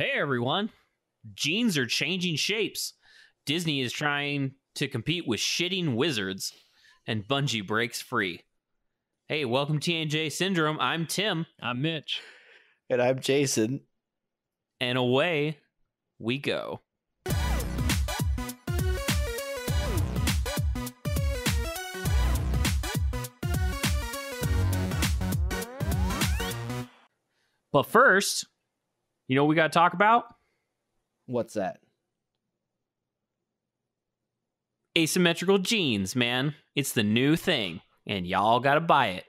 Hey everyone. Jeans are changing shapes. Disney is trying to compete with shitting wizards, and Bungie breaks free. Hey, welcome to TMJ Sindrome. I'm Tim, I'm Mitch. And I'm Jason. and away we go. But first, you know what we got to talk about? What's that? asymmetrical jeans, man. It's the new thing, and y'all gotta buy it.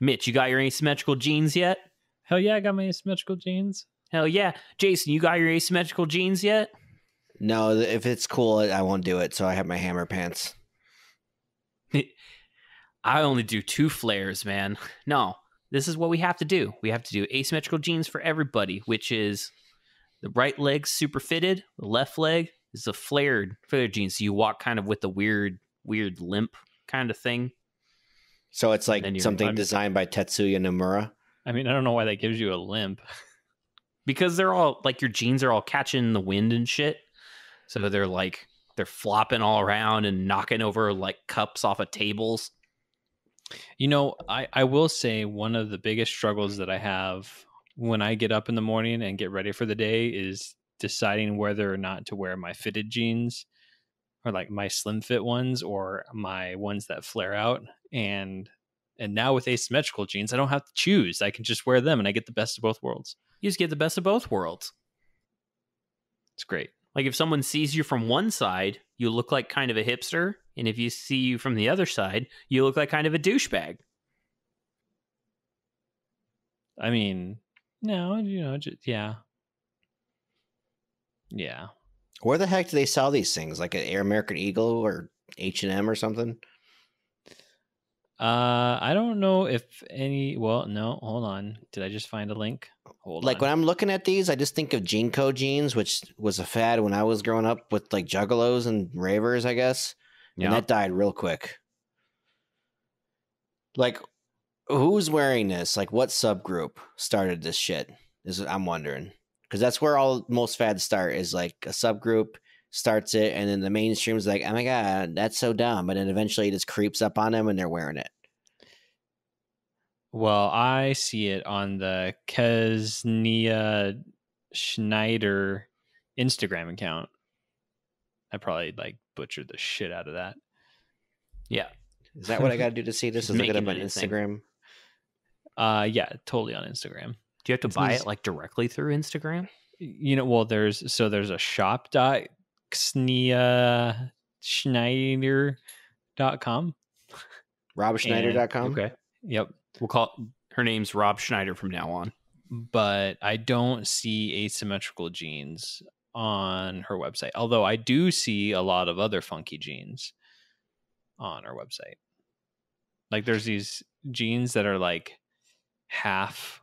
Mitch, you got your asymmetrical jeans yet? Hell yeah, I got my asymmetrical jeans. Hell yeah. Jason, you got your asymmetrical jeans yet? No, if it's cool, I won't do it. So I have my hammer pants. I only do two flares, man. No, this is what we have to do. We have to do asymmetrical jeans for everybody, which is the right leg super fitted, the left leg is a flared flared jeans. So you walk kind of with a weird, weird limp kind of thing. So it's like something I'm- designed by Tetsuya Nomura. I mean, I don't know why that gives you a limp. because they're all like your jeans are all catching the wind and shit. So they're like they're flopping all around and knocking over like cups off of tables. You know, I, I will say one of the biggest struggles that I have when I get up in the morning and get ready for the day is deciding whether or not to wear my fitted jeans or like my slim fit ones or my ones that flare out. And and now with asymmetrical jeans, I don't have to choose. I can just wear them and I get the best of both worlds. You just get the best of both worlds. It's great. Like if someone sees you from one side, you look like kind of a hipster, and if you see you from the other side, you look like kind of a douchebag. I mean, no, you know, just, yeah. Yeah. Where the heck do they sell these things? Like an Air American Eagle or H and M or something? Uh, I don't know if any. Well, no, hold on. Did I just find a link? Hold like on. when I'm looking at these, I just think of JNCO jeans, which was a fad when I was growing up with like juggalos and ravers, I guess. And that died real quick. Like, who's wearing this? Like, what subgroup started this shit? Is I'm wondering because that's where all most fads start. Is like a subgroup starts it, and then the mainstream's like, oh my god, that's so dumb, and then eventually it just creeps up on them, and they're wearing it. Well, I see it on the Kesnia Schneider Instagram account. I probably like butchered the shit out of that. yeah. Is that what I got to do to see this? Is look it making up on it. Instagram? Uh, yeah, totally on Instagram. Do you have to It's buy nice. it like directly through Instagram? You know, well, there's so there's a shop dot Xenia Schneider dot com. RobSchneider.com. Okay. Yep. We'll call her name's Rob Schneider from now on. but I don't see asymmetrical jeans on her website. Although I do see a lot of other funky jeans on her website. Like there's these jeans that are like half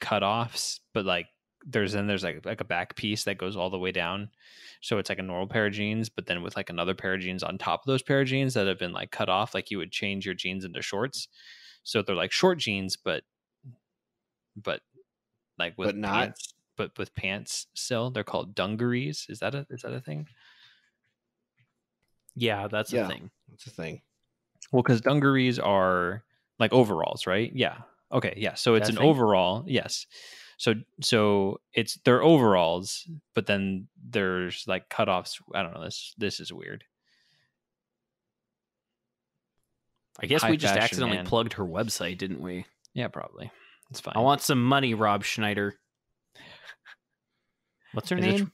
cutoffs, but like there's then there's like like a back piece that goes all the way down. So it's like a normal pair of jeans, but then with like another pair of jeans on top of those pair of jeans that have been like cut off, like you would change your jeans into shorts. So they're like short jeans, but but like with But not- pants, but with pants still. They're called dungarees. Is that a is that a thing? Yeah, that's Yeah. a thing. That's a thing. Well, because dungarees are like overalls, right? Yeah. Okay. Yeah. So it's an thing? overall. Yes. So so it's they're overalls, but then there's like cutoffs. I don't know. This this is weird. I guess High we just fashion, accidentally man. plugged her website, didn't we? Yeah, probably. It's fine. I want some money, Rob Schneider. What's her Is name?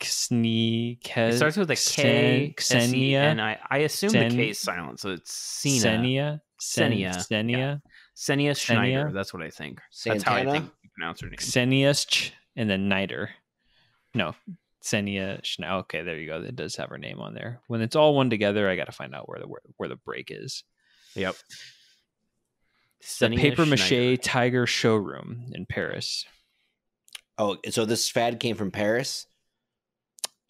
Xne, It starts with a K, Xenia, Xenia, and I, I assume the K is silent, so it's Sena. Xenia, Xenia, Xenia, Xenia Schneider. Xenia? That's what I think. That's how I think you pronounce her name. Xeniasch, and then Niter. No, Xenia. Schne- Okay, there you go. It does have her name on there. When it's all one together, I got to find out where the where, where the break is. Yep. The Xenia paper mache Schneider. tiger showroom in Paris. Oh, so this fad came from Paris?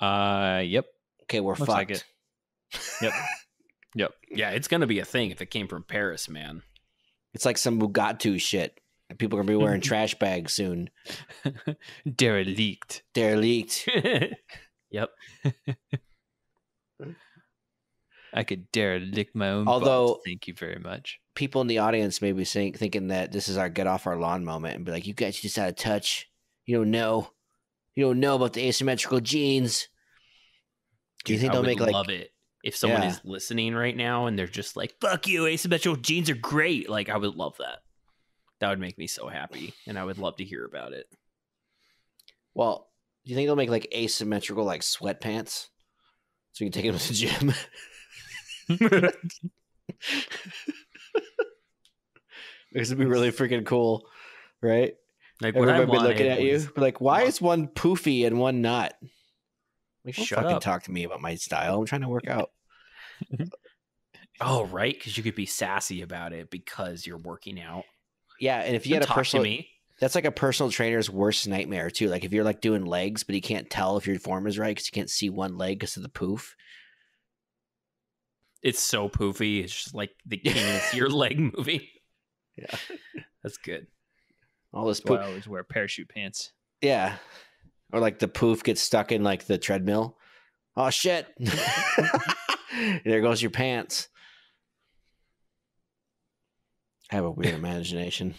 Uh, yep. Okay, we're Looks fucked. like it. Yep. Yep. Yeah, it's gonna be a thing if it came from Paris, man. It's like some Mugatu shit. People are gonna be wearing trash bags soon. Derelict. Derelict. yep. I could derelict my own. Although- balls, thank you very much. People in the audience may be saying, thinking that this is our get off our lawn moment, and be like, "You guys just out of touch. You don't know. You don't know about the asymmetrical genes." Do you Dude, think I they'll make like? love it if someone Yeah. is listening right now and they're just like, "Fuck you, asymmetrical genes are great." Like, I would love that. That would make me so happy, and I would love to hear about it. Well, do you think they'll make like asymmetrical like sweatpants, so you can take them to the gym? because it'd be really freaking cool, right? Like, Everybody be looking at you, be like, "Why is one poofy and one not?" Like, Shut fucking up. talk to me about my style. I'm trying to work out. Oh, right, because you could be sassy about it because you're working out. Yeah, and if you had a personal, that's like a personal trainer's worst nightmare too. Like if you're like doing legs, but he can't tell if your form is right because you can't see one leg because of the poof. It's so poofy. It's just like the can't your leg moving. Yeah. That's good. All this poof. I always wear parachute pants. Yeah. Or like the poof gets stuck in like the treadmill. Oh shit. there goes your pants. I have a weird imagination.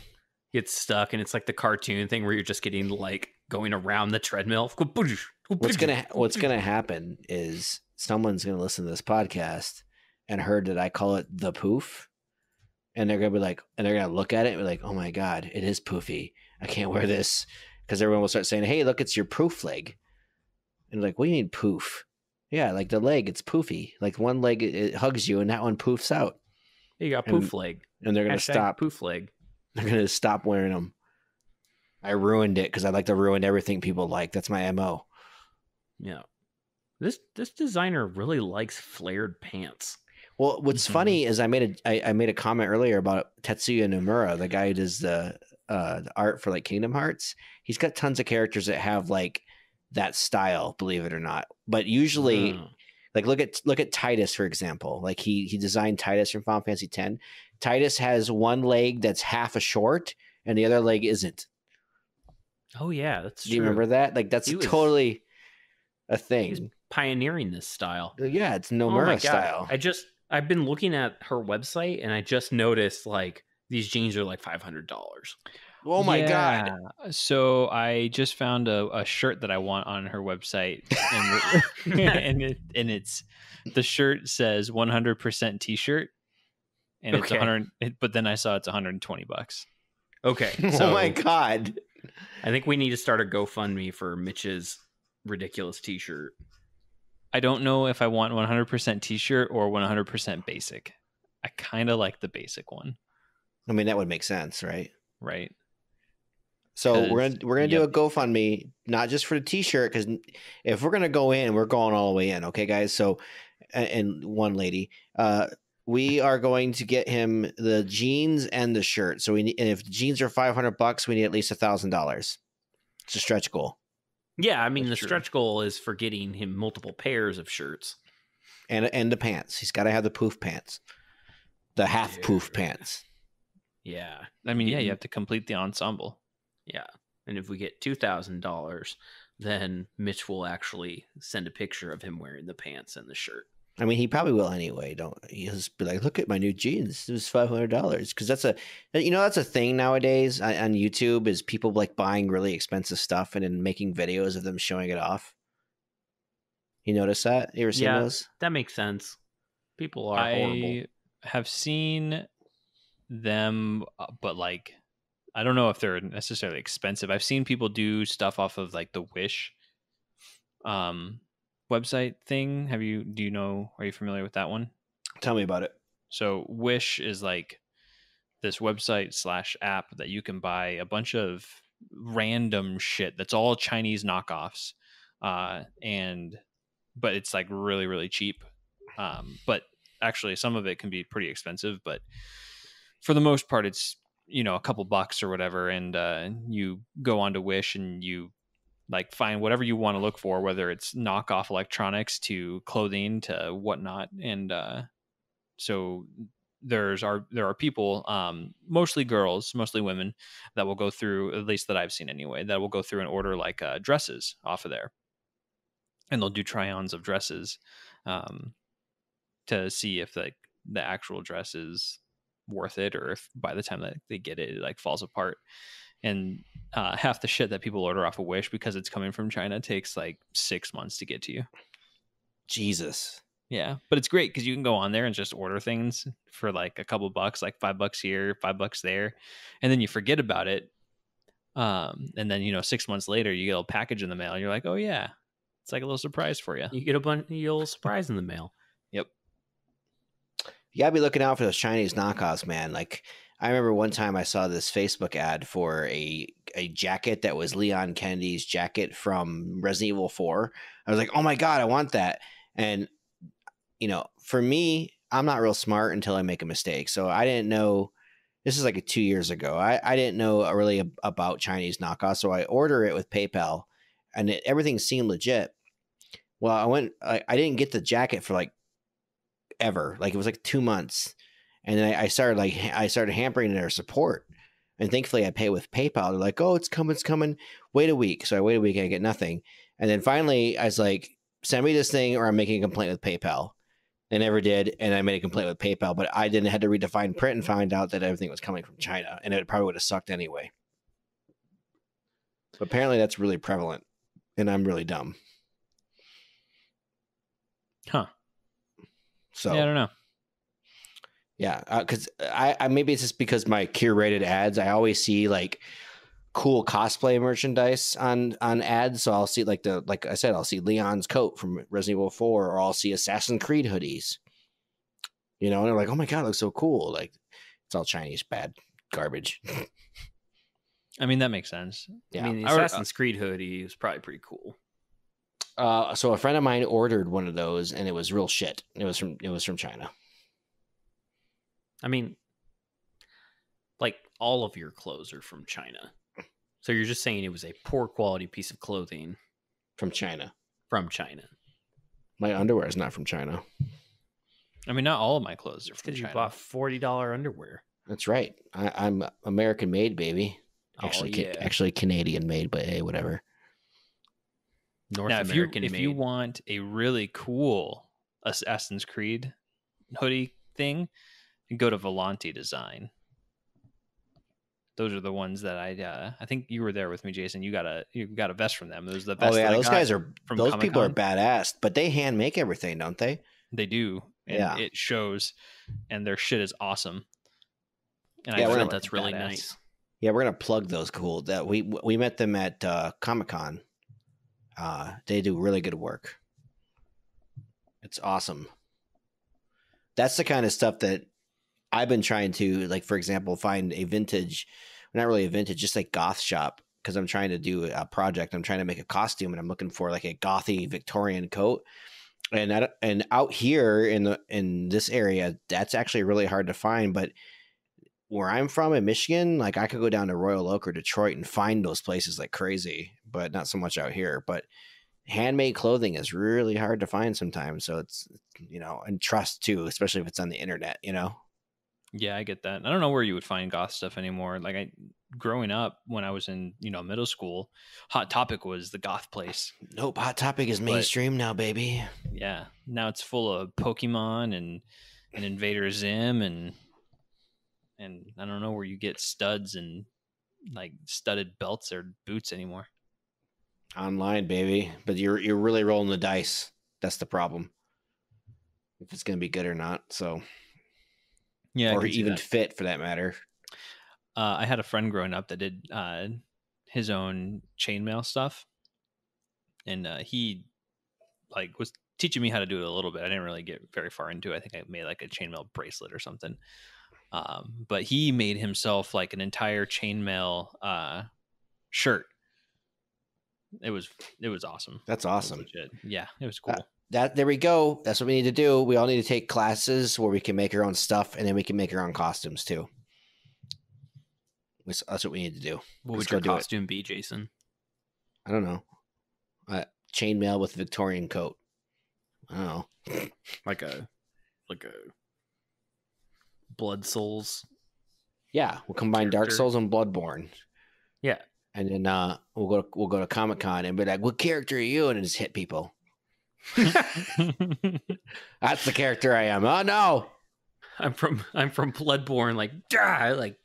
Gets stuck, and it's like the cartoon thing where you're just getting like going around the treadmill. What's gonna what's gonna happen is someone's gonna listen to this podcast and heard that I call it the poof. And they're gonna be like, and they're gonna look at it and be like, oh my god, it is poofy. I can't wear this. Because everyone will start saying, Hey, look, it's your poof leg. And like, what do you mean poof? Yeah, like the leg, it's poofy. Like one leg it, it hugs you and that one poofs out. You got And poof leg. And they're gonna Hashtag stop poof leg. they're gonna stop wearing them. I ruined it because I like to ruin everything people like. That's my MO. Yeah. This this designer really likes flared pants. Well, what's Mhm. funny is I made a I, I made a comment earlier about Tetsuya Nomura, the guy who does the uh the art for like Kingdom Hearts. He's got tons of characters that have like that style, believe it or not. But usually. Like look at look at Tidus for example. Like he he designed Tidus from Final Fantasy X. Tidus has one leg that's half a short and the other leg isn't. Oh yeah, that's Do you true. remember that? Like that's was- totally a He's thing. pioneering this style. Yeah, it's Oh my Nomura God. style. I just I've been looking at her website and I just noticed like these jeans are like five hundred dollars. Oh my god. So I just found a, a shirt that I want on her website, and, and it and it's the shirt says 100% t-shirt, and it's Okay. 100. But then I saw it's 120 bucks. Okay. oh my god. I think we need to start a GoFundMe for Mitch's ridiculous T-shirt. I don't know if I want 100% t-shirt or 100% basic. I kind of like the basic one, I mean that would make sense, right? right? So we're gonna 'Cause- we're gonna do a. GoFundMe, not just for the T-shirt, because if we're gonna go in, we're going all the way in, okay, guys. So, and, and one lady, uh, we are going to get him the jeans and the shirt. So we need, and if the jeans are five hundred bucks, we need at least a thousand dollars. It's a stretch goal, Yeah, I mean That's the true. stretch goal is for getting him multiple pairs of shirts. and and the pants. He's got to have the poof pants, the half poof Dude. pants. Yeah, I mean, yeah, you have to complete the ensemble. Yeah. And if we get two thousand dollars, then Mitch will actually send a picture of him wearing the pants and the shirt. I mean, he probably will anyway. Don't he'll just be like, "Look at my new jeans. It was five hundred dollars." Because that's a, you know, that's a thing nowadays on, on YouTube is people like buying really expensive stuff and then making videos of them showing it off. You notice that? You ever seen Yeah. those? That makes sense. People are I horrible. have seen them, uh, but like, I don't know if they're necessarily expensive. I've seen people do stuff off of like the Wish um website thing. Have you do you know are you familiar with that one? Tell me about it. So Wish is like this website slash app that you can buy a bunch of random shit that's all Chinese knockoffs. Uh and but it's like really, really cheap. Um, but actually some of it can be pretty expensive, but for the most part it's you know a couple bucks or whatever and uh you go on to wish and you like find whatever you want to look for whether it's knockoff electronics to clothing to whatnot and uh so there's are there are people, um, mostly girls, mostly women, that will go through at least that I've seen anyway, that will go through and order like uh, dresses off of there, and they'll do try-ons of dresses, um, to see if like the actual dress is worth it or if by the time that they get it, it like falls apart. And uh, half the shit that people order off of Wish because it's coming from China takes like six months to get to you. Jesus. Yeah, but it's great because you can go on there and just order things for like a couple bucks, like five bucks here, five bucks there, and then you forget about it. Um, and then you know, six months later, you get a package in the mail, and you're like, oh yeah, it's like a little surprise for you. You get a bunch, a little surprise in the mail. You gotta be looking out for those Chinese knockoffs, man. Like I remember one time I saw this Facebook ad for a a jacket that was Leon Kennedy's jacket from Resident Evil 4. I was like, "Oh my god, I want that." And you know, for me, I'm not real smart until I make a mistake. So I didn't know this is like 2 years ago. I I didn't know really ab- about Chinese knockoffs, so I order it with PayPal and it, everything seemed legit. Well, I went I, I didn't get the jacket for like ever. Like it was like two months, and then I, I started like I started hampering their support. And thankfully, I pay with PayPal. They're like, "Oh, it's coming, it's coming. Wait a week." So I wait a week, and I get nothing. And then finally, I was like, "Send me this thing, or I'm making a complaint with PayPal." They never did, and I made a complaint with PayPal. But I didn't had to read the fine print and find out that everything was coming from China, and it probably would have sucked anyway. But apparently, that's really prevalent, and I'm really dumb. Huh? So yeah, I don't know. Yeah, uh, because I, I maybe it's just because my curated ads. I always see like cool cosplay merchandise on on ads. So I'll see like the like I said, I'll see Leon's coat from Resident Evil Four, or I'll see Assassin's Creed hoodies. You know, and they're like, "Oh my god, it looks so cool!" Like it's all Chinese bad garbage. I mean, that makes sense. Yeah. I mean, the uh, Assassin's Creed hoodie is probably pretty cool. Uh, so a friend of mine ordered one of those, and it was real shit. It was from it was from China. I mean, like all of your clothes are from China. So you're just saying it was a poor quality piece of clothing From China. from China. My underwear is not from China. I mean, not all of my clothes are from Because you China. bought forty dollar underwear. That's right. I, I'm American made, baby. Oh, Actually, ca- actually Canadian made, but hey, whatever. North now, if you American if made. you want a really cool Assassin's Creed hoodie thing, go to Volante Design. Those are the ones that I uh, I think you were there with me, Jason. You got a you got a vest from them. Those are the Oh yeah, those guys are from those people are badass, but they hand make everything, don't they? They do, and Yeah. it shows, and their shit is awesome. And Yeah, I we're feel not- like that's really badass. nice. Yeah, we're gonna plug those cool. That we we met them at uh, Comic Con. Uh, they do really good work. It's awesome. That's the kind of stuff that I've been trying to like. For example, find a vintage, not really a vintage, just like goth shop because I'm trying to do a project. I'm trying to make a costume, and I'm looking for like a gothy Victorian coat. And that, and out here in the in this area, that's actually really hard to find. But where I'm from in Michigan, like I could go down to Royal Oak or Detroit and find those places like crazy, but not so much out here. But handmade clothing is really hard to find sometimes. So it's, you know, and trust too, especially if it's on the internet, you know? Yeah, I get that. I don't know where you would find goth stuff anymore. Like I growing up when I was in, you know, middle school, Hot Topic was the goth place. Nope. Hot Topic is mainstream now, baby. Yeah. Now it's full of Pokemon and and Invader Zim and and I don't know where you get studs and like studded belts or boots anymore. Online, baby. But you're, you're really rolling the dice. That's the problem. If it's going to be good or not. So, Yeah, or even that. fit for that matter. uh, I had a friend growing up that did uh, his own chainmail stuff, and uh, he like was teaching me how to do it a little bit. I didn't really get very far into it. I think I made like a chainmail bracelet or something. Um, but he made himself like an entire chainmail uh, shirt. It was it was awesome. That's awesome. legit. Yeah, it was cool. Uh, that there we go. That's what we need to do. We all need to take classes where we can make our own stuff, and then we can make our own costumes too. That's that's what we need to do. What Let's would your go do it. costume be, Jason? I don't know. Uh, chainmail with Victorian coat. I don't know. Like a like a Blood Souls. Yeah, we'll combine Dark Character. Souls and Bloodborne. Yeah. And then uh, we'll go we'll go to Comic Con and be like, "What character are you?" and just hit people. That's the character I am. Oh no! I'm from I'm from Bloodborne. Like, "Dah!" like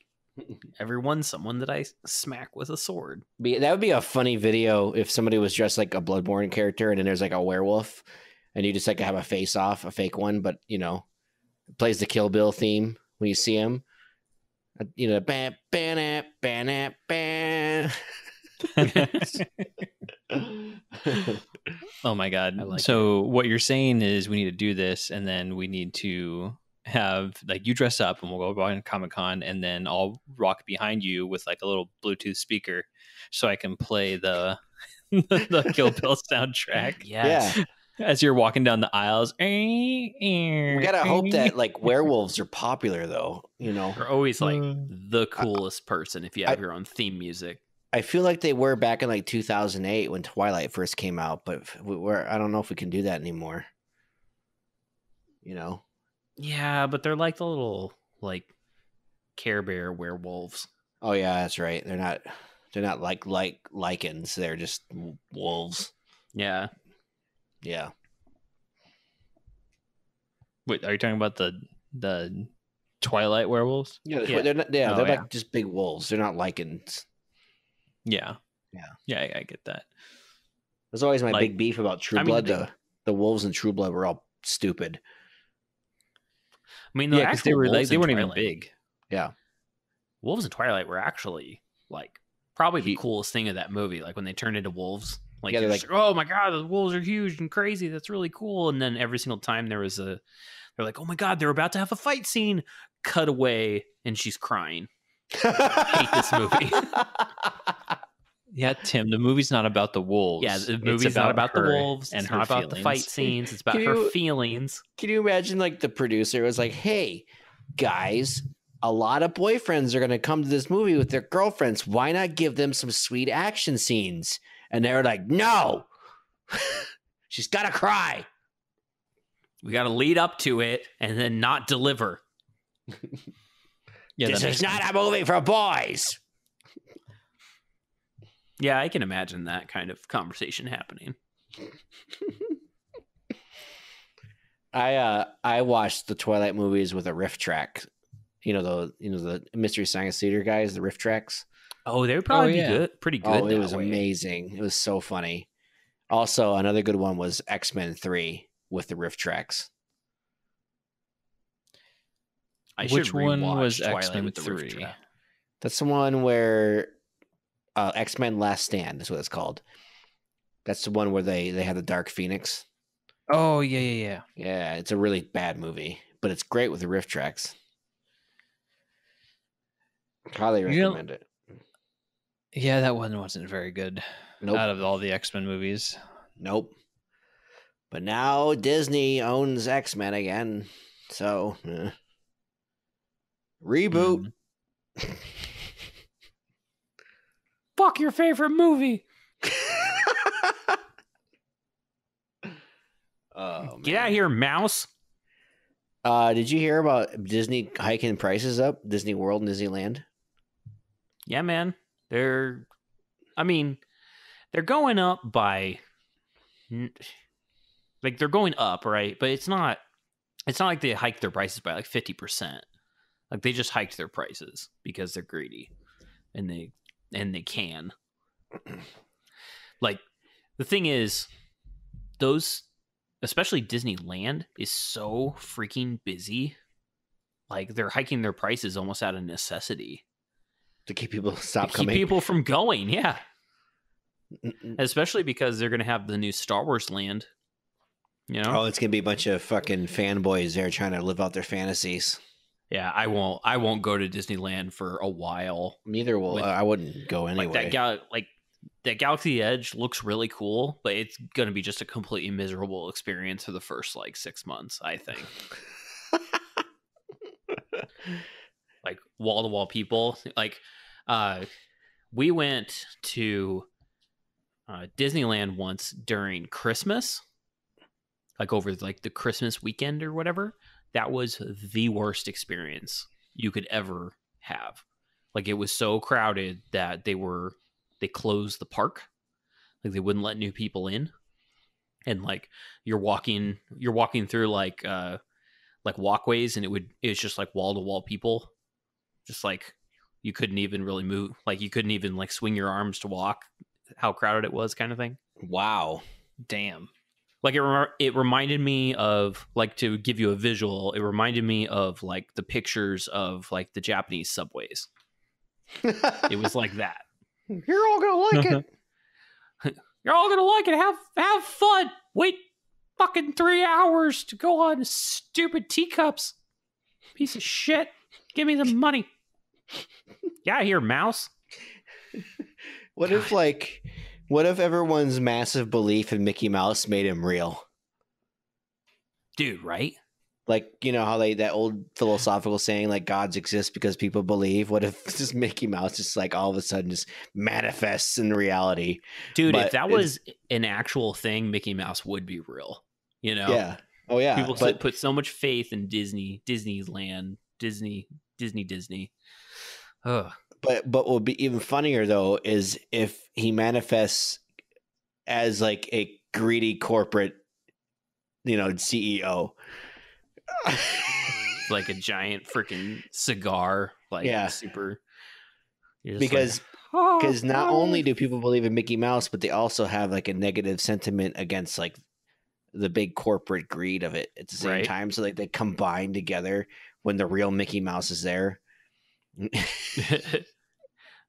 everyone's someone that I smack with a sword. Be, that would be a funny video if somebody was dressed like a Bloodborne character and then there's like a werewolf and you just like have a face off, a fake one, but you know, plays the Kill Bill theme when you see him. Uh, You know, ban ban ban ban. oh my god. Like so what you're saying is we need to do this and then we need to have like you dress up and we'll go to Comic Con and then I'll rock behind you with like a little Bluetooth speaker so I can play the the Kill Bill soundtrack Yes. Yeah, as you're walking down the aisles. we We gotta hope eh. that like werewolves are popular though. You know, You're always like Uh, the coolest person if you have I- your own theme music. I feel like they were back in like 2008 when Twilight first came out, but we- we're I don't know if we can do that anymore. You know, Yeah, but they're like the little like Care Bear werewolves. oh yeah, that's right. They're not they're not like like lycans. They're just wolves. Yeah. Yeah. Wait, are you talking about the the Twilight werewolves? Yeah, Yeah. they're not, yeah, Oh, they're yeah. like just big wolves. They're not lycans. Yeah. Yeah. Yeah, I, I get that. That's always my Like- big beef about True I Blood. they- the the wolves in True Blood were all stupid. I mean, the Yeah, they actual were like wolves they in weren't even big. Yeah. Wolves in Twilight were actually like probably the He- coolest thing of that movie. Like when they turned into wolves. Like, Yeah, you're they're like, oh my god, the wolves are huge and crazy. That's really cool. And then every single time there was a, they're like, oh my god, they're about to have a fight scene. Cut away, and she's crying. hate this movie. Yeah, Tim, the movie's not about the wolves. Yeah, the It's movie's not about the wolves. and it's her not about the fight scenes. It's about Can her feelings. Can you imagine like the producer was like, "Hey, guys, a lot of boyfriends are going to come to this movie with their girlfriends. Why not give them some sweet action scenes?" And they were like, "No. She's got to cry." We got to lead up to it and then not deliver. Yeah, this is makes not sense. a movie for boys. Yeah, I can imagine that kind of conversation happening. I uh I watched the Twilight movies with a riff track. You know the you know the Mystery Science Theater guys, the RiffTrax. Oh, they would probably yeah. be good, pretty good. oh, it was way. amazing. It was so funny. Also, another good one was X Men Three with the RiffTrax. I Which one was the riff 3? That's the one where uh, X Men Last Stand is what it's called. That's the one where they they have the Dark Phoenix. Oh yeah, yeah, yeah. Yeah, it's a really bad movie, but it's great with the RiffTrax. Highly You know- recommend it. Yeah, that one wasn't very good. Nope. Out of all the X Men movies, Nope. But now Disney owns X Men again, so eh. reboot. Mm. Fuck your favorite movie. oh, Get out of here, mouse. Uh, did you hear about Disney hiking prices up? Disney World and Disneyland. Yeah, man. They're, I mean, they're going up by, like they're going up, right? But it's not, it's not like they hiked their prices by like fifty percent. Like they just hiked their prices because they're greedy, and they and they can. like the thing is, those, especially Disneyland, is so freaking busy. Like they're hiking their prices almost out of necessity to keep people stop to keep coming. people from going. Yeah, especially because they're going to have the new Star Wars land. You know, Oh, it's gonna be a bunch of fucking fanboys there trying to live out their fantasies. yeah. I won't. I won't go to Disneyland for a while. Neither will With- uh, I wouldn't go anyway. Like that gal, like that Galaxy Edge looks really cool, but it's going to be just a completely miserable experience for the first like six months. I think. like wall to wall people. Like, uh, we went to uh, Disneyland once during Christmas, like over like the Christmas weekend or whatever. that was the worst experience you could ever have. Like it was so crowded that they were they closed the park. Like they wouldn't let new people in. And like you're walking you're walking through like uh like walkways and it would it's just like wall to wall people. Just like you couldn't even really move like you couldn't even like swing your arms to walk how crowded it was kind of thing. Wow. Damn. like it re- it reminded me of like to give you a visual it reminded me of like the pictures of like the japanese subways it was like that You're all gonna like it. you're all gonna like it have have fun wait fucking three hours to go on stupid teacups piece of shit give me the money yeah here mouse What if like what if everyone's massive belief in Mickey Mouse made him real? dude right Like, you know how they that old philosophical saying like gods exist because people believe. What if just Mickey Mouse just like all of a sudden just manifests in reality? dude But if that was an actual thing mickey mouse would be real you know Yeah. Oh yeah. people but put so much faith in Disney, Disneyland, Disney, Disney, Disney. Ugh. but but what would be even funnier though is if he manifests as like a greedy corporate, you know, CEO. like a giant freaking cigar, like Yeah. super. you're because like, "Oh, because not oh." only do people believe in Mickey Mouse, but they also have like a negative sentiment against like the big corporate greed of it at the same Right. time. So like they combine together when the real Mickey Mouse is there.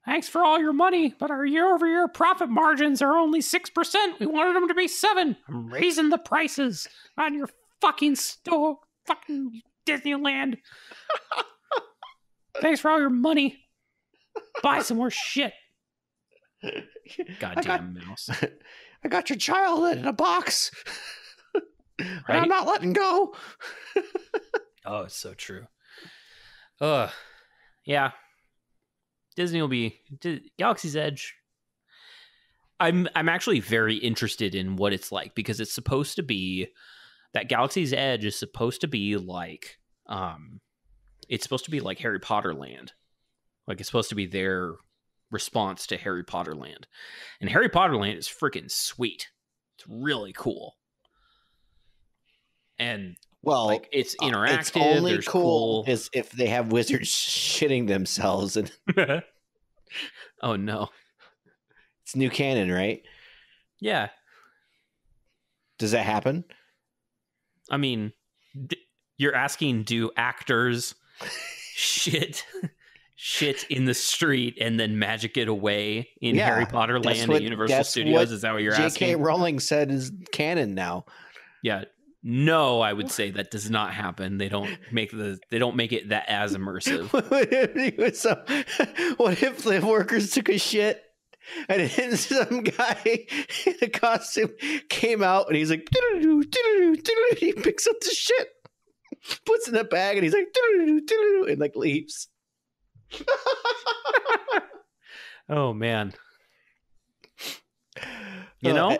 Thanks for all your money, but our year-over-year profit margins are only six percent. We wanted them to be seven. I'm raising the prices on your fucking store, fucking Disneyland. Thanks for all your money. Buy some more shit. I got, Goddamn mouse. I got your child in a box. And Right? I'm not letting go. Oh, it's so true. Ugh. Yeah. Disney will be Di- Galaxy's Edge. I'm I'm actually very interested in what it's like because it's supposed to be that Galaxy's Edge is supposed to be like um it's supposed to be like Harry Potter Land. Like it's supposed to be their response to Harry Potter Land. And Harry Potter Land is freaking sweet. It's really cool. And Well, like it's uh, interactive. It's only cool, cool. is if they have wizards shitting themselves, and oh no. it's new canon, right? Yeah. Does that happen? I mean, d- you're asking do actors shit shit in the street and then magic it away in Yeah, Harry Potter Land what- at Universal Studios? Is that what you're J.K. asking? J.K. Rowling said is canon now. Yeah. No, I would say that does not happen. They don't make the they don't make it that as immersive. what if some- what if the workers took a shit and then some guy in a costume came out and he's like, "Doo-doo-doo, doo-doo-doo, doo-doo-doo," he picks up the shit, puts it in a bag, and he's like, and like leaves. Oh man. You Uh, know?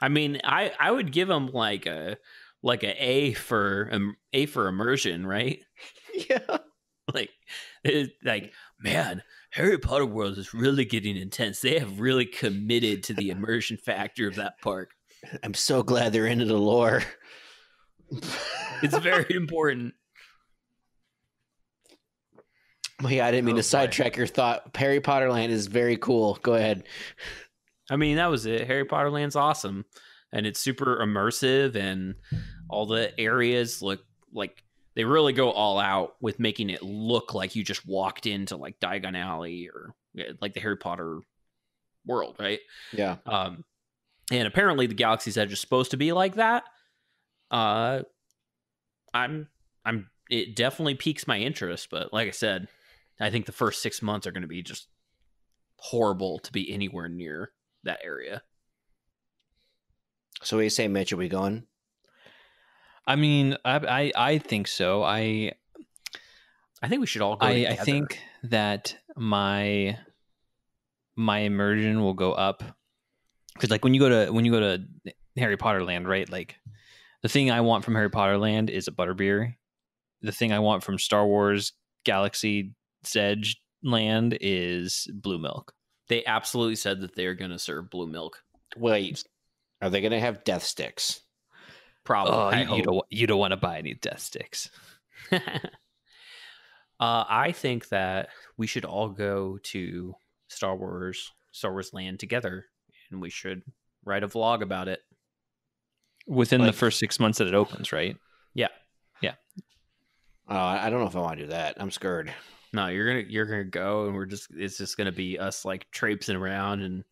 I mean, I I would give them like a like a A for um, A for immersion, right? yeah. like it, like man harry potter world is really getting intense they have really committed to the immersion factor of that park I'm so glad they're into the lore. it's very important Oh, yeah, I didn't mean Oh, to sidetrack your thought. Harry Potter Land is very cool. Go ahead. I mean that was it harry potter land's awesome and it's super immersive and all the areas look like they really go all out with making it look like you just walked into like diagon alley or like the harry potter world right Yeah. Um, and apparently the Galaxy's Edge is supposed to be like that. Uh, I'm, I'm, it definitely piques my interest, but like I said, I think the first six months are going to be just horrible to be anywhere near that area. So what do you say, Mitch? Are we going? I mean, I I, I think so. I I think we should all go. I, I think that my my immersion will go up because like when you go to when you go to Harry Potter Land, right? Like The thing I want from Harry Potter Land is a butterbeer. The thing I want from Star Wars Galaxy Edge Land is blue milk. They absolutely said that they're going to serve blue milk. Wait, are they gonna have death sticks? Probably. Oh, you, you don't you don't want to buy any death sticks. uh, I think that we should all go to Star Wars Star Wars Land together, and we should write a vlog about it. Within Like- the first six months that it opens, right? Yeah. Yeah. Oh, I I don't know if I want to do that. I'm scared. No, you're gonna you're gonna go, and we're just it's just gonna be us like traipsing around and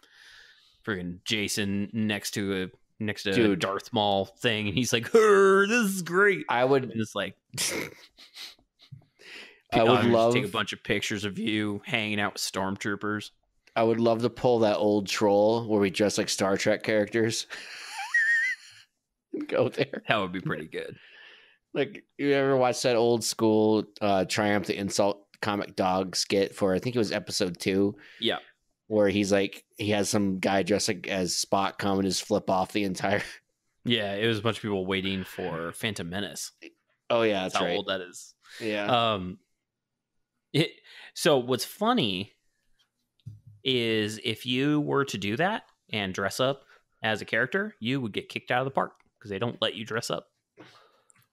freaking Jason next to a next to a Darth Maul thing, and he's like, this is great." I And would. it's like I would just love. take a bunch of pictures of you hanging out with stormtroopers. I would love to pull that old troll where we dress like Star Trek characters. go there. That would be pretty good. Like you ever watch that old school uh Triumph the Insult comic dog skit for I think it was episode two, Yeah, where he's like he has some guy dressed like as Spock come and just flip off the entire yeah. It was a bunch of people waiting for Phantom Menace. Oh yeah, That's that's how right. old that is. Yeah. Um, it. So what's funny is if you were to do that and dress up as a character, you would get kicked out of the park because they don't let you dress up.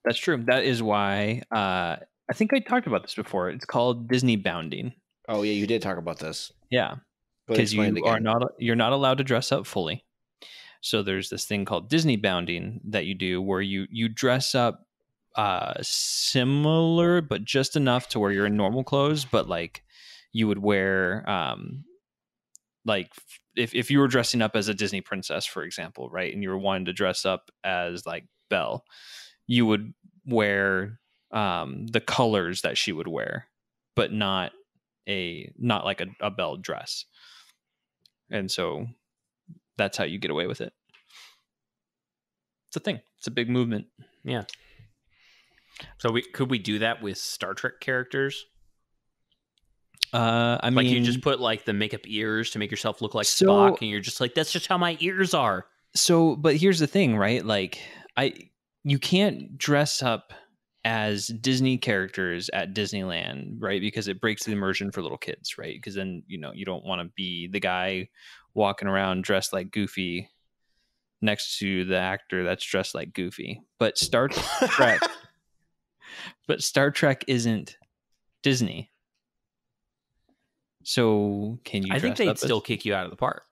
That's true. That is why uh, I think I talked about this before. It's called Disney bounding. oh yeah, you did talk about this. Yeah, because you are not you're not allowed to dress up fully. So there's this thing called Disney bounding that you do where you you dress up uh similar but just enough to where you're in normal clothes but like you would wear um like if if you were dressing up as a Disney princess for example, right? And you were wanting to dress up as like Belle, you would wear um the colors that she would wear but not a not like a, a Belle dress and so that's how you get away with it. It's a thing. It's a big movement. Yeah. So we could we do that with Star Trek characters? Uh, I mean, like you just put like the makeup ears to make yourself look like So- Spock, and you're just like, that's just how my ears are. so, but here's the thing, right? Like, I you can't dress up as Disney characters at Disneyland, right? Because it breaks the immersion for little kids, right? Because then you know you don't want to be the guy walking around dressed like Goofy next to the actor that's dressed like Goofy. But Star Trek, but Star Trek isn't Disney. So can you? I think they'd up as- still kick you out of the park.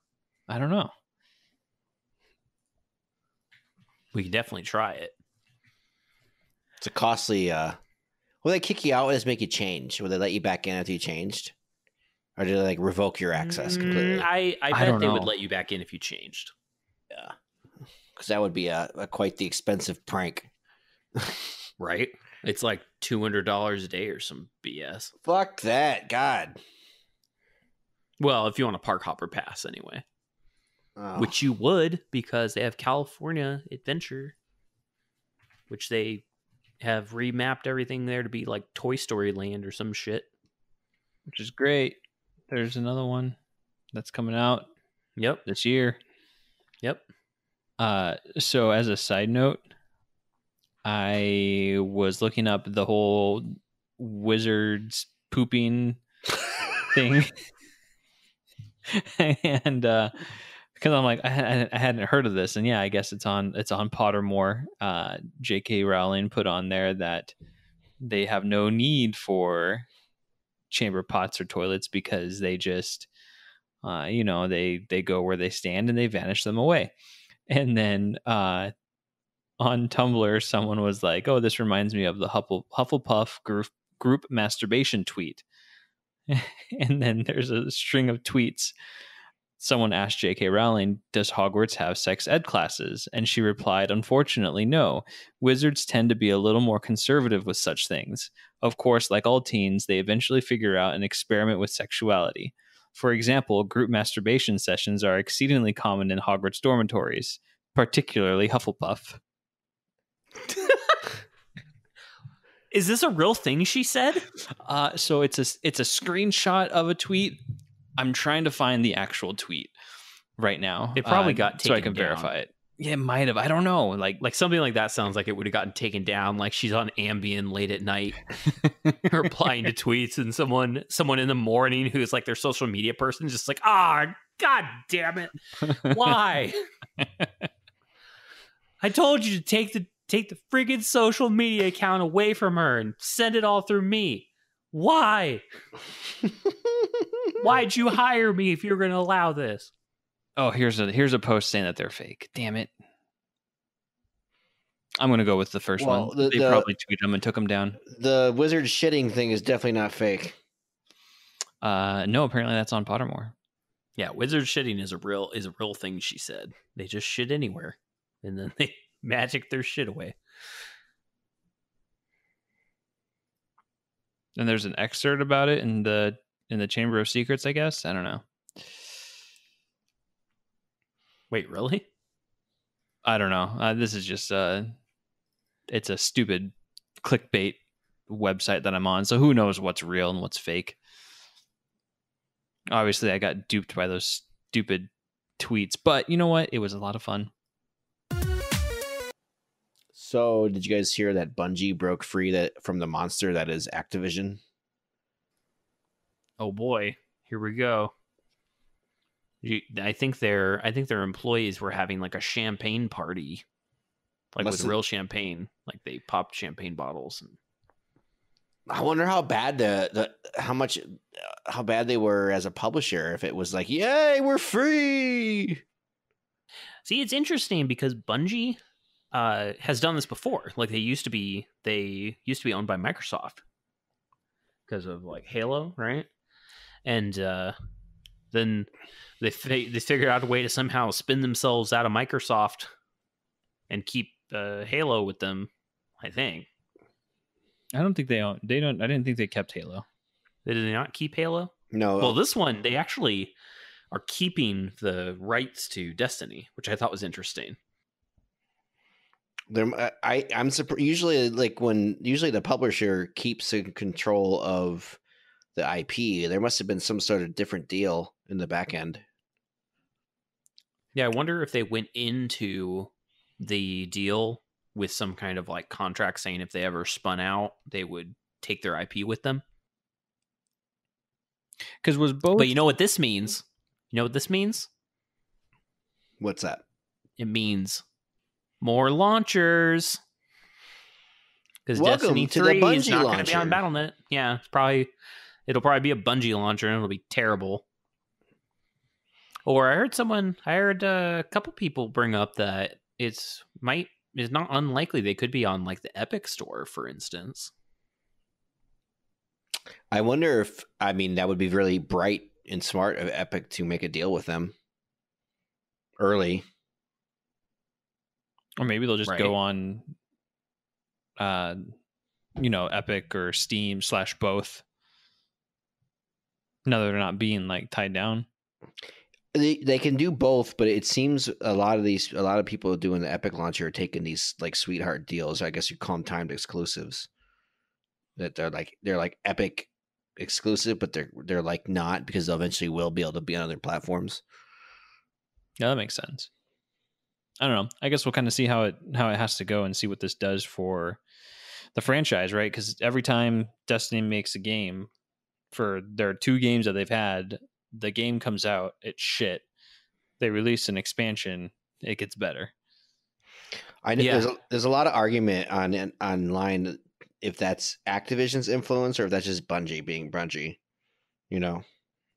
I don't know. We could definitely try it. It's a costly. uh Will they kick you out or just make you change? Will they let you back in after you changed, or do they like revoke your access completely? Mm, I I I bet don't they would let you back in if you changed. Yeah, because that would be a, a quite the expensive prank. Right? It's like two hundred dollars a day or some BS. Fuck that, God. Well, if you want a park hopper pass, anyway, Oh. which you would because they have California Adventure, which they have remapped everything there to be like Toy Story Land or some shit. which is great. There's another one that's coming out Yep. this year. Yep. Uh, so as a side note, I was looking up the whole wizards pooping thing, and uh, because I'm like I, I hadn't heard of this, and yeah, I guess it's on it's on Pottermore. Uh, J.K. Rowling put on there that they have no need for chamber pots or toilets because they just uh, you know they they go where they stand and they vanish them away and then uh, on tumblr someone was like oh this reminds me of the Huffle, hufflepuff group group masturbation tweet and then there's a string of tweets someone asked jk rowling does hogwarts have sex ed classes and she replied unfortunately no wizards tend to be a little more conservative with such things of course, like all teens, they eventually figure out and experiment with sexuality. For example, group masturbation sessions are exceedingly common in Hogwarts dormitories, particularly Hufflepuff. Is this a real thing she said? Uh, so it's a it's a screenshot of a tweet. I'm trying to find the actual tweet right now. It probably uh, got so I can down. verify it. Yeah, it might have. I don't know. Like, Like something like that sounds like it would have gotten taken down. Like she's on Ambien late at night, replying to tweets, and someone someone in the morning who's like their social media person, just like, ah, god damn it, why? I told you to take the take the friggin' social media account away from her and send it all through me. Why? Why'd you hire me if you're going to allow this? oh, here's a here's a post saying that they're fake. Damn it. I'm gonna go with the first Well, one. the- they the- probably tweeted them and took them down. the wizard shitting thing is definitely not fake. Uh, no, apparently that's on Pottermore. Yeah, wizard shitting is a real is a real thing. She said they just shit anywhere, and then they magic their shit away. And there's an excerpt about it in the in the Chamber of Secrets. I guess I don't know. Wait, really? I don't know. Uh, this is just uh, it's a stupid clickbait website that I'm on. So who knows what's real and what's fake? Obviously, I got duped by those stupid tweets, but you know what? It was a lot of fun. So, did you guys hear that Bungie broke free that from the monster that is Activision? Oh boy, here we go. You, I think their I think their employees were having like a champagne party, like Must with have- real champagne. Like they popped champagne bottles. And, I wonder how bad the, the how much uh, how bad they were as a publisher. If it was like, yay, we're free. see, it's interesting because Bungie uh, has done this before. Like they used to be they used to be owned by Microsoft because of like Halo, right? And uh, then they fi- they figured out a way to somehow spin themselves out of Microsoft and keep uh, Halo with them. I think I don't think they own. They don't. I didn't think they kept Halo. they did they not keep Halo. No, Well, this one they actually are keeping the rights to Destiny, which I thought was interesting. There I- uh, I I'm surprised. Usually, uh, like when usually the publisher keeps in control of the IP, there must have been some sort of different deal in the back end. Yeah, I wonder if they went into the deal with some kind of like contract saying if they ever spun out, they would take their IP with them. Because was both. But you know what this means? You know what this means? What's that? It means more launchers. Because Destiny 3 is not going to be on. BattleNet. Yeah, it's probably it'll probably be a Bungie launcher and it'll be terrible. Or I heard someone, I heard a couple people bring up that it's might is not unlikely they could be on like the Epic store, for instance. I wonder if I mean that would be really bright and smart of Epic to make a deal with them early. Or maybe they'll just go on. Uh, you know, Epic or Steam slash both. Now that they're not being like tied down. They they can do both, but it seems a lot of these a lot of people doing the Epic launcher are taking these like sweetheart deals. I guess you call them timed exclusives. That they're like they're like Epic exclusive, but they're they're like not because they'll eventually will be able to be on other platforms. Yeah, that makes sense. I don't know. I guess we'll kind of see how it how it has to go and see what this does for the franchise, right? Because every time Destiny makes a game, for their two games that they've had, the game comes out, it's shit. They release an expansion, it gets better. I know Yeah. there's a, there's a lot of argument on online if that's Activision's influence or if that's just Bungie being Bungie. You know,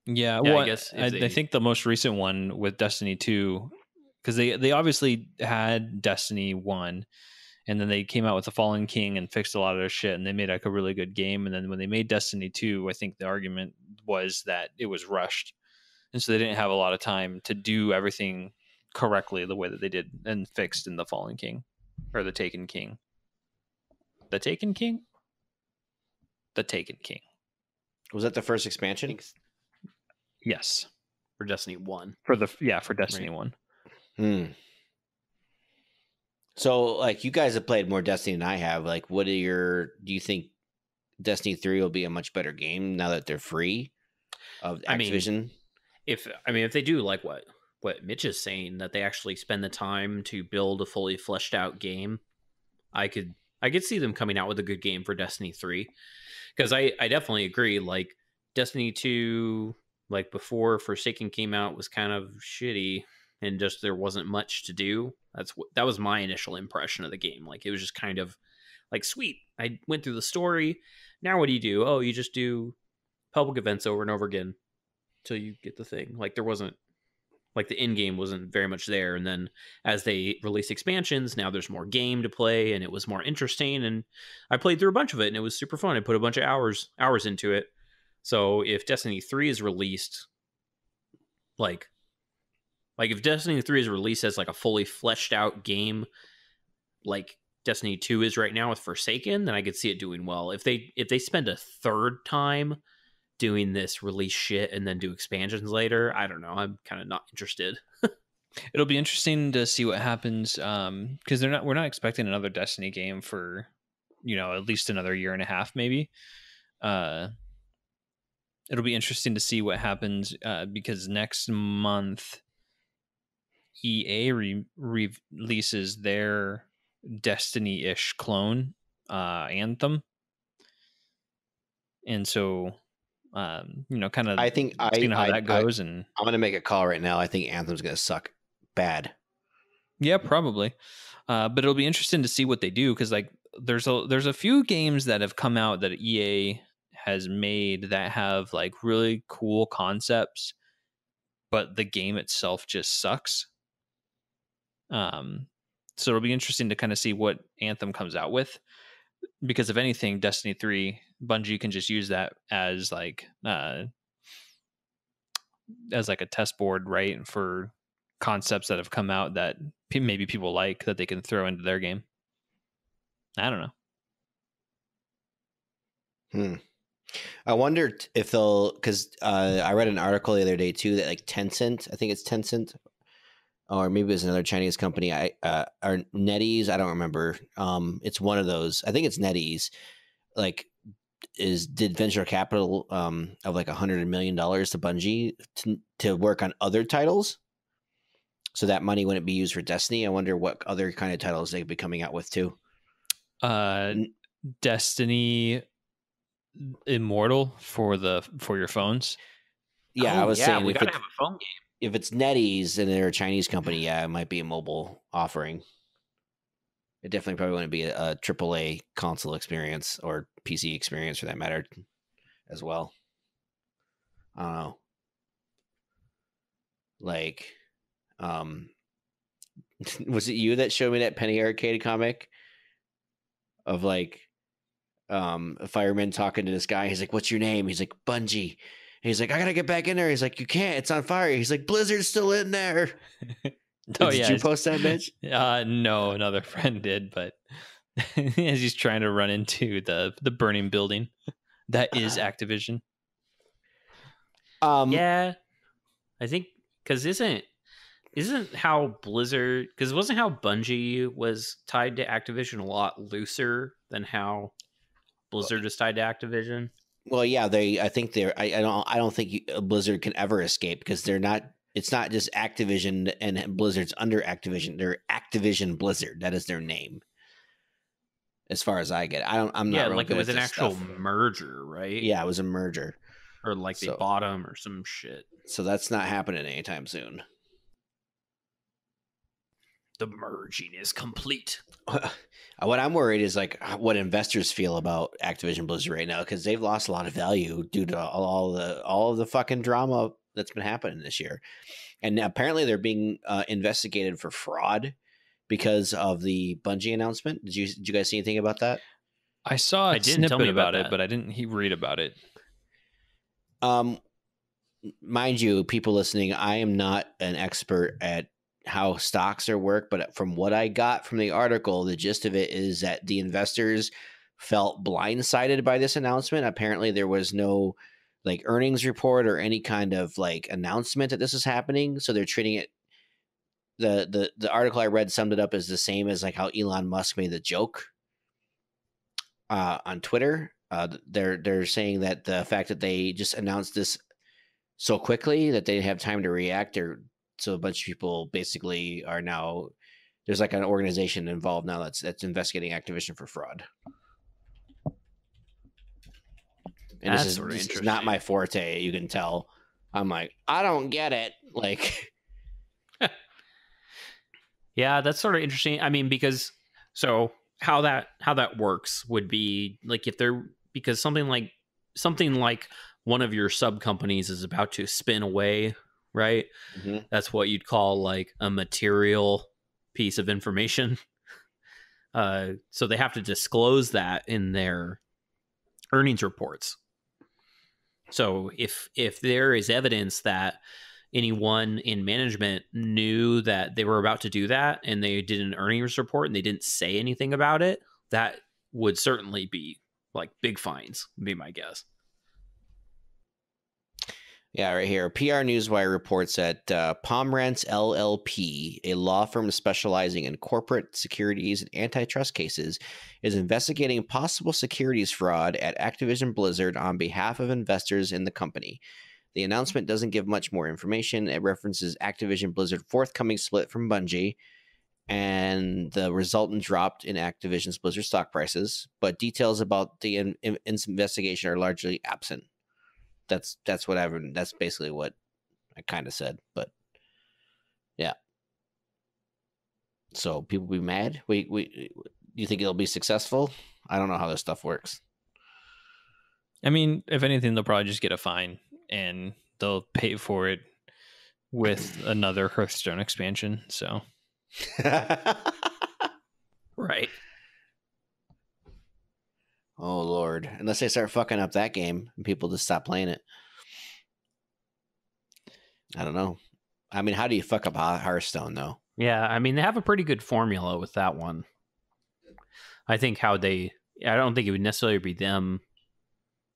Yeah, Yeah, I well, guess if I, I they- think the most recent one with Destiny two, because they they obviously had Destiny one, and then they came out with the Fallen King and fixed a lot of their shit, and they made like a really good game. And then when they made Destiny two, I think the argument was that it was rushed, and so they didn't have a lot of time to do everything correctly the way that they did and fixed in the Fallen King or the Taken King. The Taken King. The Taken King. was that the first expansion? Yes, for Destiny 1. for the yeah for Destiny Right. one. Hmm. So, like, you guys have played more Destiny than I have. Like, what are your? Do you think Destiny Three will be a much better game now that they're free of I mean, Activision? If I mean if they do like what what Mitch is saying that they actually spend the time to build a fully fleshed out game, I could I could see them coming out with a good game for Destiny 3 because I I definitely agree like Destiny 2 like before Forsaken came out was kind of shitty and just there wasn't much to do. That's what that was my initial impression of the game. Like it was just kind of like sweet. I went through the story. Now what do you do? Oh, you just do public events over and over again till you get the thing. Like there wasn't like the end game wasn't very much there and then as they release expansions now there's more game to play and it was more interesting and i played through a bunch of it and it was super fun i put a bunch of hours hours into it so if destiny 3 is released like like if destiny 3 is released as like a fully fleshed out game like destiny 2 is right now with forsaken then i could see it doing well if they if they spend a third time doing this release shit and then do expansions later, I don't know. I'm kind of not interested. It'll be interesting to see what happens um because they're not we're not expecting another Destiny game for you know at least another year and a half maybe. Uh it'll be interesting to see what happens uh because next month EA re- releases their Destiny-ish clone uh Anthem. And so um, you know, kind of I think I seeing how I, that goes, I, and I'm gonna make a call right now. I think Anthem's gonna suck bad. yeah, probably. Uh, but it'll be interesting to see what they do because like there's a there's a few games that have come out that EA has made that have like really cool concepts, but the game itself just sucks. Um, so it'll be interesting to kind of see what Anthem comes out with because if anything, Destiny three, Bungie can just use that as like uh as like a test board, right, for concepts that have come out that maybe people like that they can throw into their game. I don't know. Hmm. I wonder if they'll because uh, I read an article the other day too that like Tencent, I think it's Tencent, or maybe it was another Chinese company. I uh, or NetEase, I don't remember. Um, it's one of those. I think it's NetEase. Like, is did venture capital um of like a hundred million dollars to Bungie to to work on other titles. So that money wouldn't be used for Destiny. I wonder what other kind of titles they could be coming out with too. Uh N- Destiny Immortal for the for your phones. Yeah, I Oh, was yeah, saying we if gotta it's, have a phone game. If it's NetEase and they're a Chinese company, yeah, it might be a mobile offering. It definitely probably wouldn't be a, a AAA console experience or PC experience for that matter, as well. I don't know. Like, um, was it you that showed me that Penny Arcade comic of like, um, a fireman talking to this guy? He's like, "What's your name?" He's like, "Bungie." He's like, I gotta get back in there. He's like, you can't. It's on fire. He's like, Blizzard's still in there. Oh Did yeah, you post that, bitch? Uh, no, another friend did, but as he's trying to run into the the burning building that is Uh, Activision. Um, yeah, I think because isn't isn't how Blizzard because wasn't how Bungie was tied to Activision a lot looser than how Blizzard is tied to Activision. Well, yeah, they. I think they're. I, I don't. I don't think you, Blizzard can ever escape because they're not. It's not just Activision and Blizzard's under Activision. They're Activision Blizzard. That is their name. As far as I get. I don't. I'm not. yeah, like it was an actual stuff. merger, right? Yeah, it was a merger. or like they So- bought them or some shit. So that's not happening anytime soon. The merging is complete. what I'm worried is like what investors feel about Activision Blizzard right now because they've lost a lot of value due to all, all the all of the fucking drama that's been happening this year, and apparently they're being uh, investigated for fraud because of the Bungie announcement. Did you did you guys see anything about that? I saw a I didn't tell me about about, it, but I didn't he read about it. Um, mind you, people listening, I am not an expert at how stocks are work, but from what I got from the article, the gist of it is that the investors felt blindsided by this announcement. Apparently, there was no like earnings report or any kind of like announcement that this is happening, so they're treating it. The, the the article I read summed it up as the same as like how Elon Musk made the joke uh, on Twitter. Uh, they're they're saying that the fact that they just announced this so quickly that they didn't have time to react or so a bunch of people basically are now there's like an organization involved now that's that's investigating Activision for fraud. And That's this is, sorta this is not my forte. You can tell. I'm like, I don't get it. Like, Yeah, that's sort of interesting. I mean, because so how that how that works would be like if they're because something like something like one of your sub companies is about to spin away, right? mhm. That's what you'd call like a material piece of information. Uh, so they have to disclose that in their earnings reports. So if if there is evidence that anyone in management knew that they were about to do that and they did an earnings report and they didn't say anything about it, that would certainly be like big fines, would be my guess. Yeah, right here. PR Newswire reports that uh, Pomerantz LLP, a law firm specializing in corporate securities and antitrust cases, is investigating possible securities fraud at Activision Blizzard on behalf of investors in the company. The announcement doesn't give much more information. It references Activision Blizzard forthcoming split from Bungie and the resultant drop in Activision's Blizzard stock prices, but details about the in- in- investigation are largely absent that's that's what I've that's basically what I kind of said, but yeah. So people be mad. We we you think it'll be successful? I don't know how this stuff works. I mean, if anything, they'll probably just get a fine and they'll pay for it with another Hearthstone expansion. So Right. Oh lord! Unless they start fucking up that game and people just stop playing it. I don't know. I mean, how do you fuck up Hearthstone though? Yeah, I mean they have a pretty good formula with that one. I think how they I don't think it would necessarily be them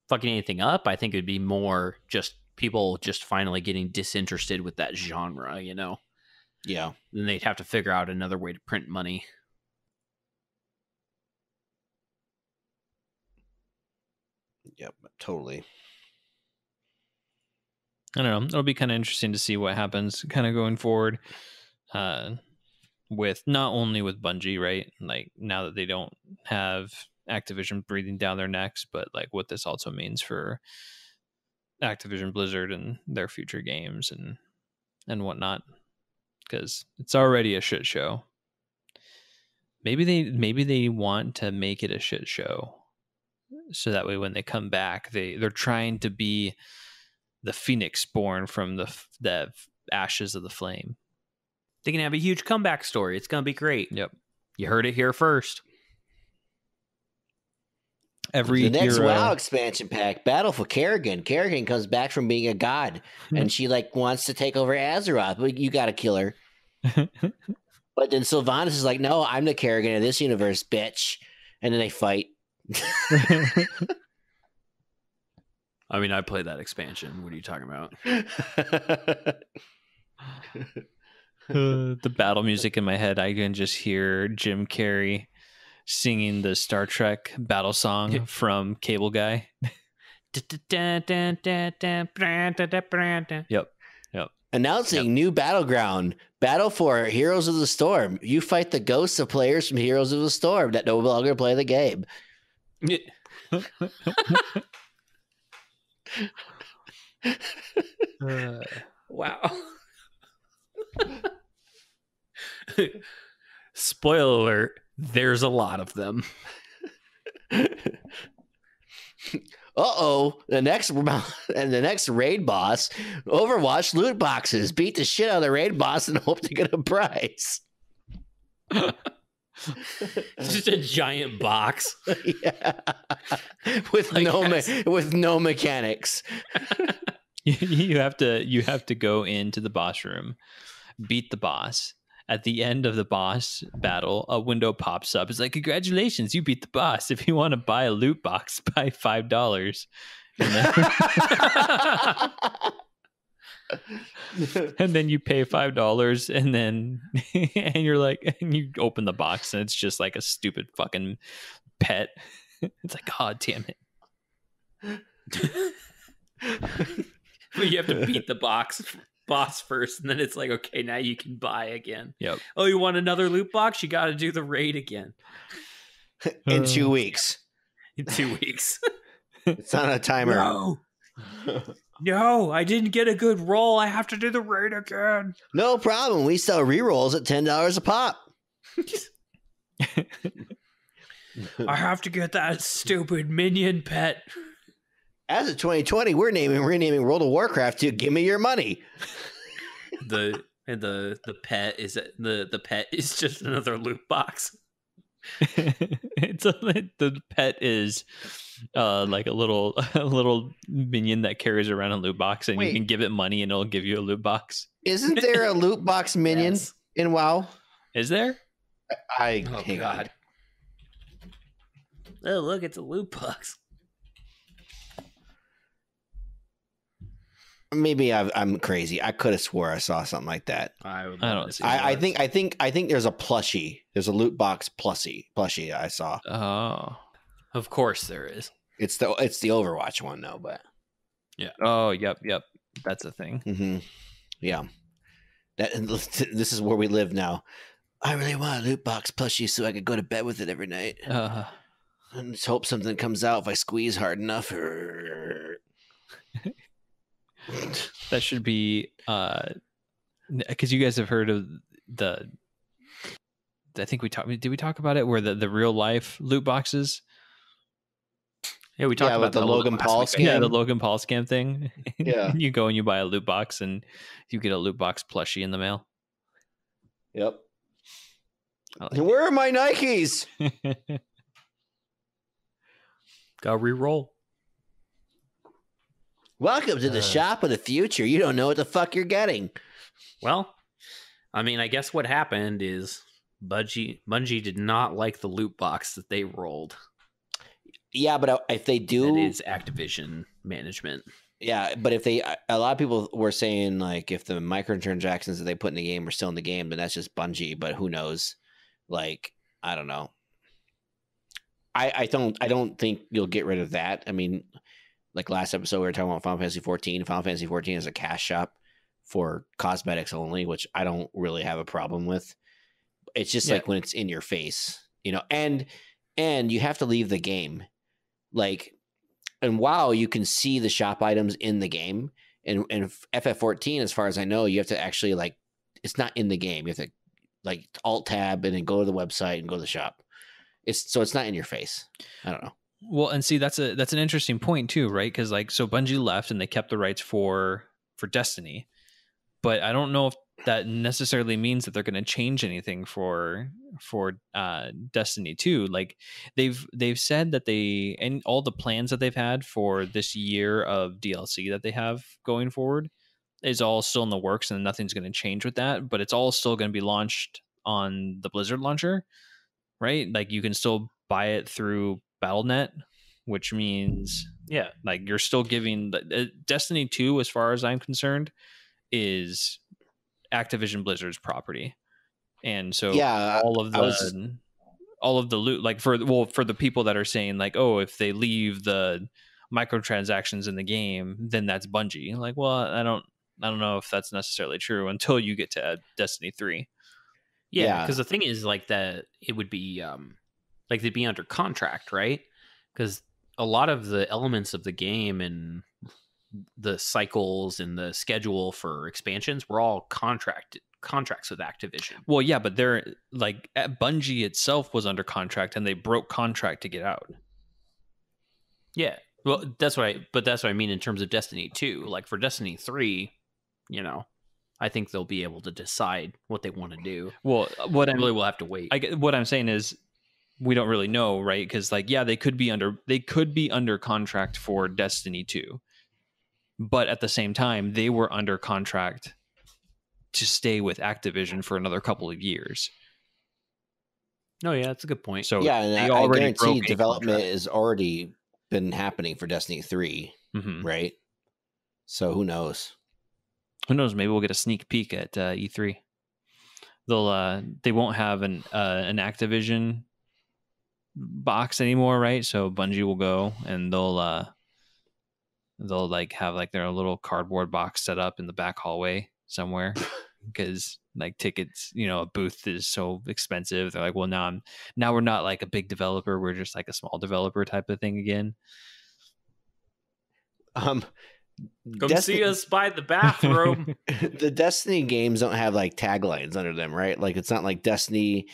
fucking anything up. I think it would be more just people just finally getting disinterested with that genre, you know. Yeah. Then they'd have to figure out another way to print money. Yep. Totally. I don't know. It'll be kind of interesting to see what happens kind of going forward uh, with not only with Bungie, right? Like now that they don't have Activision breathing down their necks, but like what this also means for Activision Blizzard and their future games and and whatnot. Because it's already a shit show. Maybe they maybe they want to make it a shit show, so that way when they come back, they they're trying to be the phoenix born from the the ashes of the flame. They can have a huge comeback story. It's gonna be great. Yep. You heard it here first. Every the next hero, WoW expansion pack, Battle for Kerrigan. Kerrigan comes back from being a god, and she like wants to take over Azeroth, but you got to kill her. But then Sylvanas is like, "No, I'm the Kerrigan of this universe, bitch," and then they fight. I mean, I played that expansion. What are you talking about? Uh, the battle music in my head, I can just hear Jim Carrey singing the Star Trek battle song from Cable Guy. Yep. Announcing new battleground, Battle for Heroes of the Storm. You fight the ghosts of players from Heroes of the Storm that no longer play the game. Uh, Wow. Spoiler alert, there's a lot of them. Uh oh, the next and the next raid boss, Overwatch loot boxes. Beat the shit out of the raid boss and hope to get a prize. Just a giant box. yeah. with Like, no me- with no mechanics. you have to you have to go into the boss room, beat the boss. At the end of the boss battle, a window pops up. It's like, "Congratulations, you beat the boss! If you want to buy a loot box, buy five dollars." And then, you pay five dollars, and then and you're like, and you open the box, and it's just like a stupid fucking pet. It's like, God damn it! but you have to beat the box boss first, and then it's like, okay, now you can buy again. Yep. Oh, you want another loot box? You got to do the raid again in Uh, two weeks. in two weeks. It's on a timer. no, no, I didn't get a good roll. I have to do the raid again. No problem. We sell rerolls at ten dollars a pop. I have to get that stupid minion pet. As of 2020, we're naming renaming World of Warcraft to "Give Me Your Money." The and the the pet is the the pet is just another loot box. it's a, the pet is uh like a little a little minion that carries around a loot box and Wait. you can give it money and it'll give you a loot box. Isn't there a loot box minion Yes. in WoW? Is there? I Oh hang god. Oh look, it's a loot box. Maybe I've, I'm crazy. I could have swore I saw something like that. I, I don't see see I, I think I think I think there's a plushie. There's a loot box plushie plushie I saw. Oh. Of course there is. It's the it's the Overwatch one though, but yeah. Oh, yep, yep. That's a thing. hmm yeah. That this is where we live now. I really want a loot box plushie so I could go to bed with it every night. Uh, And just hope something comes out if I squeeze hard enough. that should be uh because you guys have heard of the I think we talked did we talk about it where the the real life loot boxes? Yeah, we talked Yeah, about with the that Logan Paul scam. Yeah, the Logan Paul scam thing. Yeah. you go and you buy a loot box and you get a loot box plushie in the mail. Yep. Like Where are my Nikes? it. Go re-roll. Welcome to the Uh. shop of the future. You don't know what the fuck you're getting. Well, I mean, I guess what happened is Bungie Bungie did not like the loot box that they rolled. Yeah, but uh, if they do, That is Activision management. yeah, but if they, a lot of people were saying like if the microtransactions that they put in the game are still in the game, then that's just Bungie. But who knows? Like, I don't know. I I don't I don't think you'll get rid of that. I mean, like last episode we were talking about Final Fantasy 14. Final Fantasy 14 is a cash shop for cosmetics only, which I don't really have a problem with. It's just Yeah. like when it's in your face, you know, and and you have to leave the game. Like and WoW, you can see the shop items in the game. And and FF14, as far as I know, you have to actually like it's not in the game. You have to like alt tab and then go to the website and go to the shop. It's so it's not in your face. I don't know. Well, and see that's a that's an interesting point too, right? Because like so Bungie left and they kept the rights for for Destiny, but I don't know if that necessarily means that they're going to change anything for for uh Destiny 2. Like they've they've said that they and all the plans that they've had for this year of DLC that they have going forward is all still in the works and nothing's going to change with that, but it's all still going to be launched on the Blizzard launcher, right? Like you can still buy it through BattleNet, which means yeah, like you're still giving the, uh, Destiny 2 as far as I'm concerned is Activision Blizzard's property. And so yeah, all of the was- all of the loot like for well for the people that are saying like oh if they leave the microtransactions in the game then that's Bungie. Like well I don't I don't know if that's necessarily true until you get to uh, Destiny 3. Yeah, Yeah. because the thing is like that it would be um like they'd be under contract, right? Because a lot of the elements of the game and the cycles and the schedule for expansions were all contracted contracts with Activision. Well, yeah, but they're like uh, Bungie itself was under contract and they broke contract to get out. Yeah. Well, that's what I but that's what I mean in terms of Destiny 2. Like for Destiny 3, you know, I think they'll be able to decide what they want to do. Well, uh, what I'm really will have to wait. I what I'm saying is we don't really know, right? Because like, yeah, they could be under they could be under contract for Destiny 2. But at the same time, they were under contract to stay with Activision for another couple of years. no, yeah, that's a good point. So yeah, and they I, I already guarantee broke development contract. has already been happening for Destiny 3, Mhm. right? So who knows? Who knows? Maybe we'll get a sneak peek at uh, E3. They'll uh, they won't have an uh, an Activision box anymore, right? So Bungie will go and they'll uh, they'll like have like their little cardboard box set up in the back hallway somewhere because like tickets, you know, a booth is so expensive. They're like, well, now I'm now we're not like a big developer. We're just like a small developer type of thing again. Um, Come Destiny- see us by the bathroom. the Destiny games don't have like taglines under them, right? Like it's not like Destiny,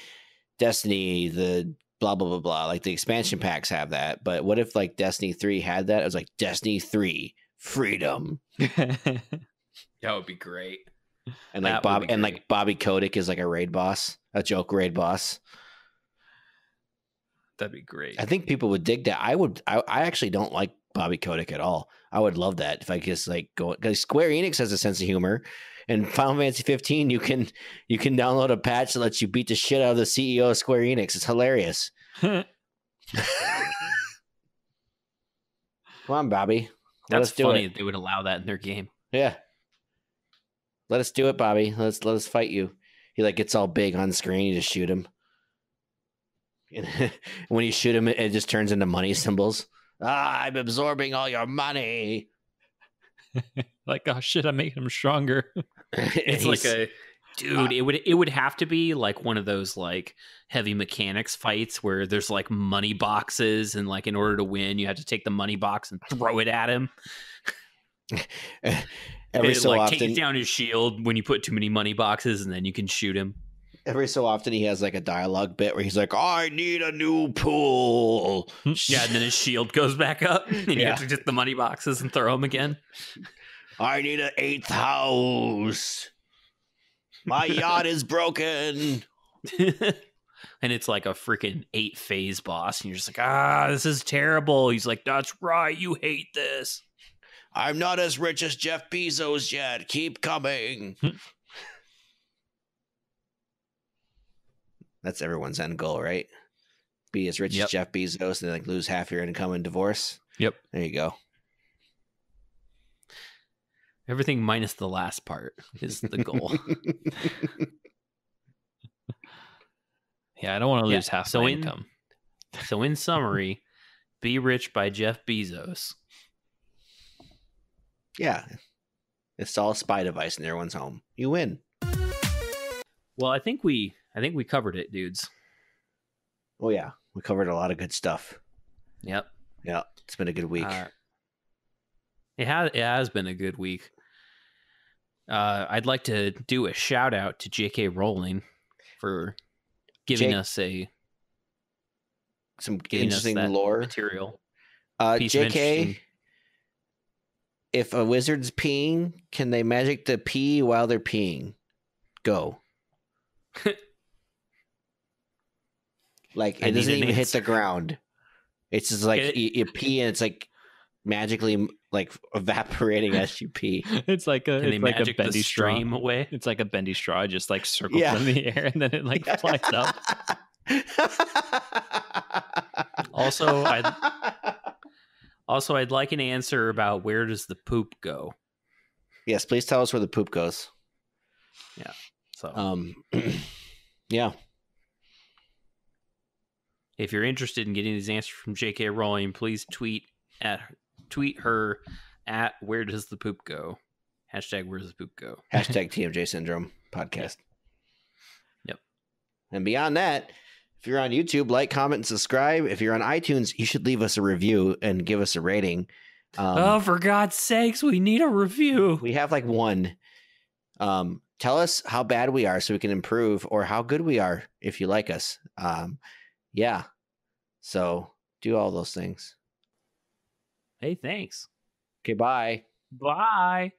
Destiny, the blah blah blah blah. Like the expansion packs have that, but what if like Destiny three had that? It was like Destiny three freedom, that would be great. and like would Bob and like Bobby Kotick is like a raid boss, a joke raid boss. That'd be great. I think people would dig that. I would. I, I actually don't like Bobby Kotick at all. I would love that if I could just like go because Square Enix has a sense of humor. And Final Fantasy 15, you can you can download a patch that lets you beat the shit out of the CEO of Square Enix. It's hilarious. Come on, Bobby. Let That's us do funny it. that they would allow that in their game. Yeah. Let us do it, Bobby. Let's let us fight you. He like gets all big on screen. You just shoot him. And when you shoot him, it just turns into money symbols. Ah, I'm absorbing all your money. like, oh shit, I'm making him stronger. It's like a dude. Uh it would it would have to be like one of those like heavy mechanics fights where there's like money boxes and like in order to win you have to take the money box and throw it at him. every it, so like often. takes down his shield when you put too many money boxes and then you can shoot him. Every so often, he has like a dialogue bit where he's like, "I need a new pool." Hmm. Yeah, and then his shield goes back up and you have to get the money boxes and throw them again. I need an eighth house. My yacht is broken. and it's like a freaking eight phase boss, and you're just like, ah, this is terrible. He's like, that's right, you hate this. I'm not as rich as Jeff Bezos yet. Keep coming. That's everyone's end goal, right? Be as rich Yep. as Jeff Bezos and then like lose half your income in divorce. Yep. There you go. Everything minus the last part is the goal. Yeah, I don't want to Yeah, lose half so my in- income. so, in summary, be rich by Jeff Bezos. yeah. Install a spy device in everyone's home. You win. Well, I think we, I think we covered it, dudes. Oh yeah. We covered a lot of good stuff. Yep. Yeah. It's been a good week. Uh, it has it has been a good week. Uh, I'd like to do a shout out to J.K. Rowling for giving Jake- us a Some interesting lore. material. Uh, JK, if a wizard's peeing, can they magic the pee while they're peeing? Go. like it need doesn't even hit the ground. It's just like It- you, you pee and it's like magically like evaporating as you pee. It's like a it's like a magic the bendy straw. stream away? It's like a bendy straw, just like circles Yeah. in the air, and then it like flies up. Also, I'd also I'd like an answer about where does the poop go. yes, please tell us where the poop goes. Yeah. So Um, yeah, if you're interested in getting these answers from J.K. Rowling, please tweet at tweet her at where does the poop go? Hashtag where does the poop go? hashtag TMJ Sindrome podcast. Yep. And beyond that, if you're on YouTube, like, comment, and subscribe. If you're on iTunes, you should leave us a review and give us a rating. Um, oh, for God's sakes, we need a review. we have like one. Um, tell us how bad we are so we can improve, or how good we are if you like us. Um, yeah. So do all those things. Hey, thanks. Okay, bye. Bye.